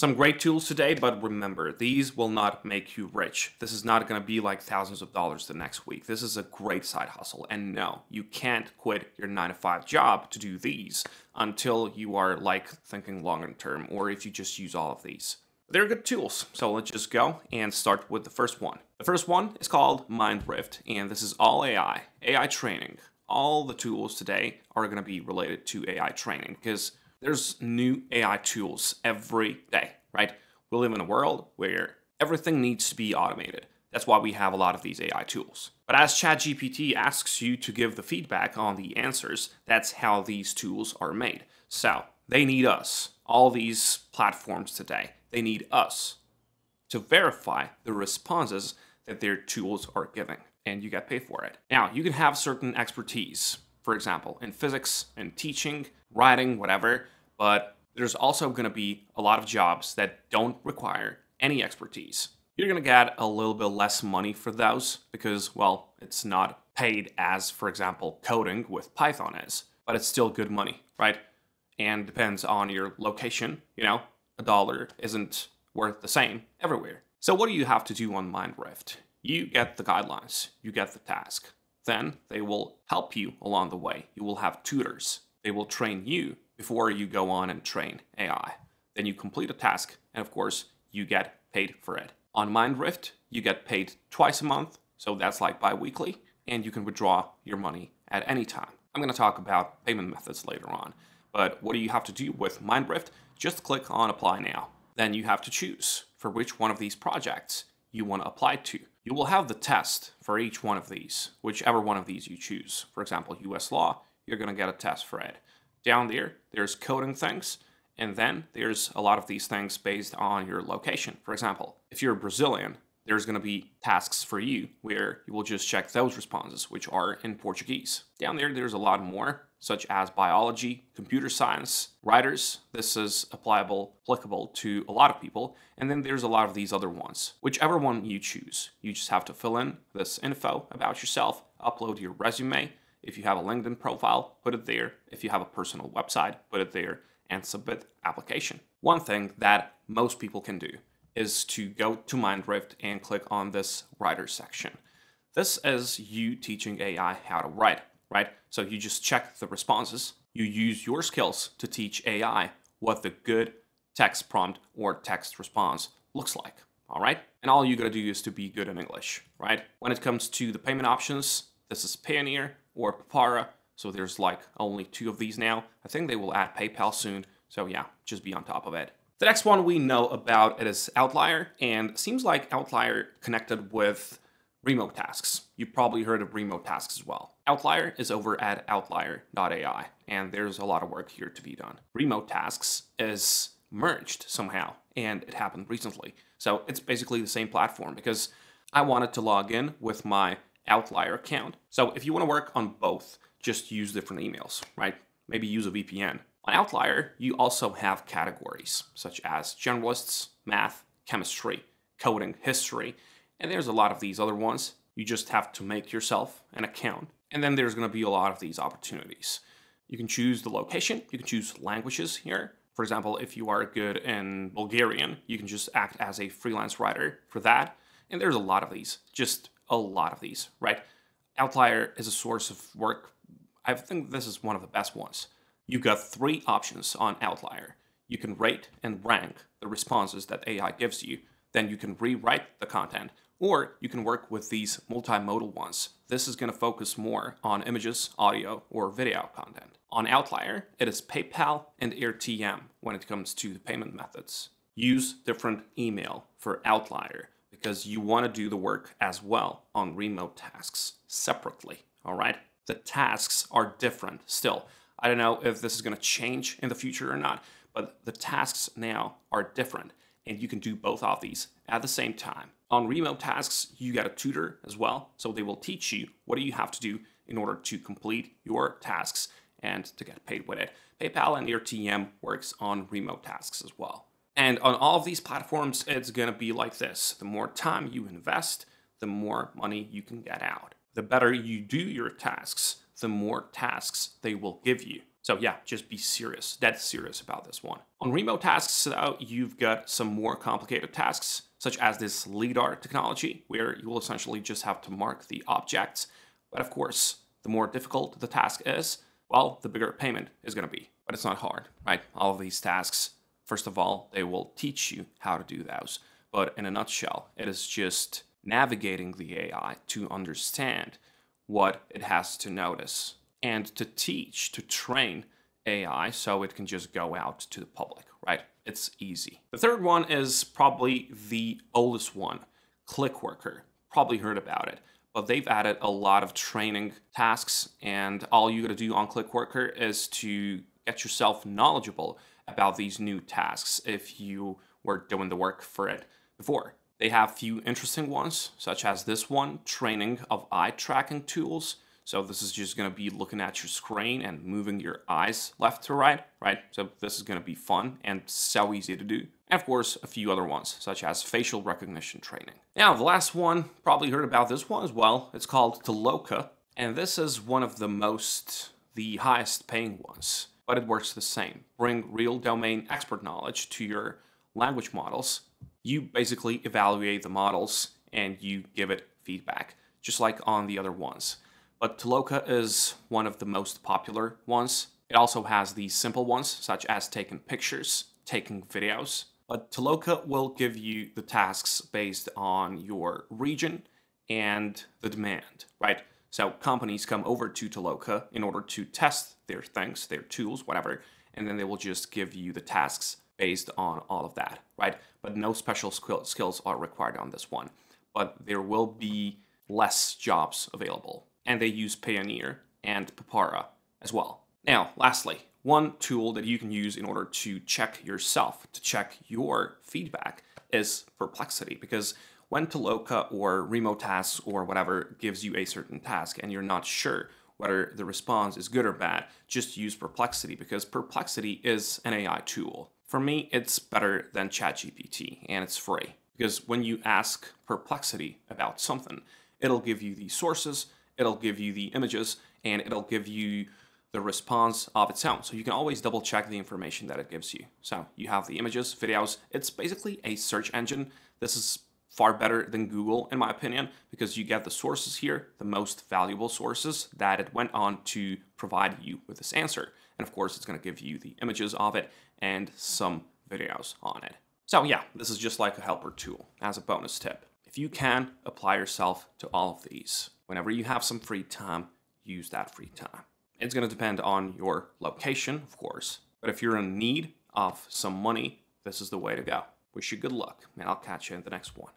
Some great tools today, but remember, these will not make you rich. This is not going to be like thousands of dollars the next week. This is a great side hustle. And no, you can't quit your 9 to 5 job to do these until you are like thinking longer term or if you just use all of these. They're good tools, so let's just go and start with the first one. The first one is called MindRift, and this is all AI, AI training. All the tools today are going to be related to AI training because there's new AI tools every day, right? We live in a world where everything needs to be automated. That's why we have a lot of these AI tools. But as ChatGPT asks you to give the feedback on the answers, that's how these tools are made. So they need us, all these platforms today they need us to verify the responses that their tools are giving, and you get paid for it. Now, you can have certain expertise, for example, in physics and teaching, writing, whatever, but there's also going to be a lot of jobs that don't require any expertise. You're going to get a little bit less money for those because, well, it's not paid as, for example, coding with Python is, but it's still good money, right? And depends on your location, you know, a dollar isn't worth the same everywhere. So what do you have to do on MindRift? You get the guidelines, you get the task. Then they will help you along the way. You will have tutors. They will train you before you go on and train AI. Then you complete a task, and of course, you get paid for it. On MindRift, you get paid twice a month, so that's like bi-weekly, and you can withdraw your money at any time. I'm going to talk about payment methods later on, but what do you have to do with MindRift? Just click on Apply Now. Then you have to choose for which one of these projects you want to apply to. You will have the test for each one of these, whichever one of these you choose. For example, US law, you're going to get a test for it. Down there, there's coding things, and then there's a lot of these things based on your location. For example, if you're Brazilian, there's going to be tasks for you where you will just check those responses, which are in Portuguese. Down there, there's a lot more, such as biology, computer science, writers. This is applicable, applicable to a lot of people. And then there's a lot of these other ones. Whichever one you choose, you just have to fill in this info about yourself, upload your resume. If you have a LinkedIn profile, put it there. If you have a personal website, put it there and submit application. One thing that most people can do is to go to MindRift and click on this writer section. This is you teaching AI how to write, right? So you just check the responses. You use your skills to teach AI what the good text prompt or text response looks like, all right? And all you gotta do is to be good in English, right? When it comes to the payment options, this is Payoneer or Papara. So there's like only two of these now. I think they will add PayPal soon. So yeah, just be on top of it. The next one we know about it is Outlier, and seems like Outlier connected with Remotasks. You've probably heard of Remotasks as well. Outlier is over at outlier.ai, and there's a lot of work here to be done. Remotasks is merged somehow, and it happened recently. So it's basically the same platform because I wanted to log in with my Outlier account. So if you want to work on both, just use different emails, right? Maybe use a VPN. On Outlier, you also have categories such as generalists, math, chemistry, coding, history, and there's a lot of these other ones. You just have to make yourself an account. And then there's going to be a lot of these opportunities. You can choose the location, you can choose languages here. For example, if you are good in Bulgarian, you can just act as a freelance writer for that. And there's a lot of these, just a lot of these, right? Outlier is a source of work. I think this is one of the best ones. You've got three options on Outlier. You can rate and rank the responses that AI gives you. Then you can rewrite the content, or you can work with these multimodal ones. This is going to focus more on images, audio, or video content. On Outlier, it is PayPal and AirTM when it comes to the payment methods. Use different email for Outlier because you want to do the work as well on Remotasks separately, all right? The tasks are different still. I don't know if this is going to change in the future or not, but the tasks now are different and you can do both of these at the same time. On Remotasks, you get a tutor as well, so they will teach you what do you have to do in order to complete your tasks and to get paid with it. PayPal and AirTM works on remote tasks as well. And on all of these platforms, it's gonna be like this. The more time you invest, the more money you can get out. The better you do your tasks, the more tasks they will give you. So yeah, just be serious, dead serious about this one. On Remotasks, though, you've got some more complicated tasks, such as this LiDAR technology, where you will essentially just have to mark the objects. But of course, the more difficult the task is, well, the bigger payment is going to be. But it's not hard, right? All of these tasks, first of all, they will teach you how to do those. But in a nutshell, it is just navigating the AI to understand what it has to notice and to teach, to train AI so it can just go out to the public, right? It's easy. The third one is probably the oldest one, ClickWorker. Probably heard about it, but they've added a lot of training tasks, and all you gotta do on ClickWorker is to get yourself knowledgeable about these new tasks if you were doing the work for it before. They have a few interesting ones, such as this one, training of eye tracking tools. So this is just gonna be looking at your screen and moving your eyes left to right, right? So this is gonna be fun and so easy to do. And of course, a few other ones, such as facial recognition training. Now, the last one, probably heard about this one as well. It's called Toloka, and this is one of the most, the highest paying ones, but it works the same. Bring real domain expert knowledge to your language models you basically evaluate the models and you give it feedback, just like on the other ones. But Toloka is one of the most popular ones. It also has the simple ones, such as taking pictures, taking videos. But Toloka will give you the tasks based on your region and the demand, right? So companies come over to Toloka in order to test their things, their tools, whatever, and then they will just give you the tasks based on all of that, right? But no special skill skills are required on this one. But there will be less jobs available. And they use Payoneer and Papara as well. Now, lastly, one tool that you can use in order to check yourself, to check your feedback, is Perplexity. Because when Toloka or Remotasks or whatever gives you a certain task and you're not sure whether the response is good or bad, just use Perplexity because Perplexity is an AI tool. For me, it's better than ChatGPT and it's free because when you ask Perplexity about something, it'll give you the sources, it'll give you the images, and it'll give you the response of its own. So you can always double check the information that it gives you. So you have the images, videos. It's basically a search engine. This is far better than Google, in my opinion, because you get the sources here, the most valuable sources that it went on to provide you with this answer. And of course, it's going to give you the images of it and some videos on it. So yeah, this is just like a helper tool as a bonus tip. If you can apply yourself to all of these, whenever you have some free time, use that free time. It's going to depend on your location, of course, but if you're in need of some money, this is the way to go. Wish you good luck, and I'll catch you in the next one.